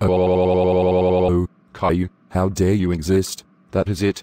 Oh, Caillou, how dare you exist? That is it.